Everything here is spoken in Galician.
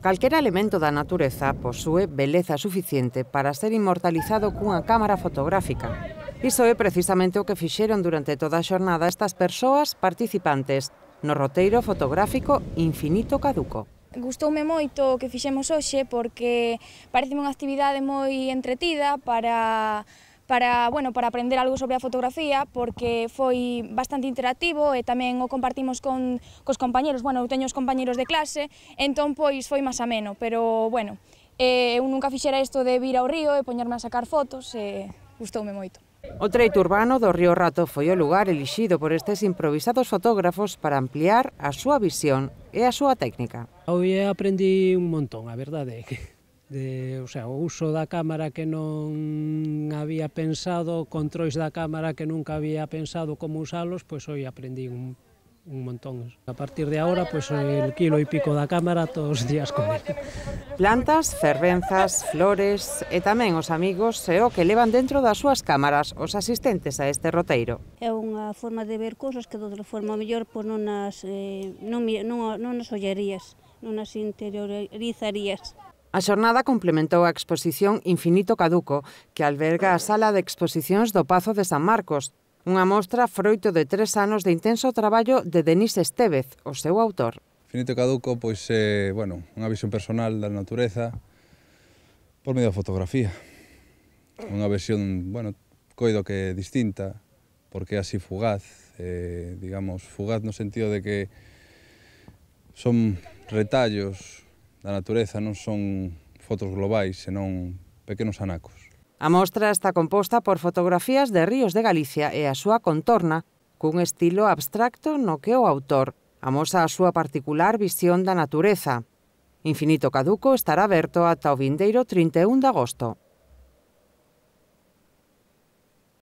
Calquera elemento da natureza posúe beleza suficiente para ser inmortalizado cunha cámara fotográfica. Iso é precisamente o que fixeron durante toda a xornada estas persoas participantes no roteiro fotográfico Infinito Caduco. Gustoume moito o que fixemos hoxe porque parece unha actividade moi entretida para para, bueno, para aprender algo sobre a fotografía porque foi bastante interactivo e tamén o compartimos con cos compañeros, bueno, eu teño os compañeros de clase, entón pois foi máis ameno, pero bueno, eh, eu nunca fixera isto de vir ao río e poñerme a sacar fotos e gustoume moito. O treito urbano do río Rato foi o lugar elixido por estes improvisados fotógrafos para ampliar a súa visión e a súa técnica. Hoy aprendí un montón, a verdade é que de, o sea, o uso da cámara que non había pensado, controis da cámara que nunca había pensado como usalos, pois pues hoy aprendí un, un montón. A partir de agora, pois el kilo e pico da cámara todos os días con él. Plantas, fervenzas, flores e tamén os amigos e o que levan dentro das súas cámaras os asistentes a este roteiro. É unha forma de ver cousas que de outra forma mellor pois non as, eh, non, non, non as ollerías, non as interiorizarías. A xornada complementou a exposición Infinito Caduco, que alberga a sala de exposicións do Pazo de San Marcos, unha mostra froito de tres anos de intenso traballo de Denis Estevez, o seu autor. Infinito Caduco, pois, eh, bueno, unha visión personal da natureza por medio da fotografía. Unha visión, bueno, coido que distinta, porque é así fugaz, eh, digamos, fugaz no sentido de que son retallos, da natureza non son fotos globais, senón pequenos anacos. A mostra está composta por fotografías de ríos de Galicia e a súa contorna, cun estilo abstracto no que o autor amosa a súa particular visión da natureza. Infinito Caduco estará aberto ata o vindeiro 31 de agosto.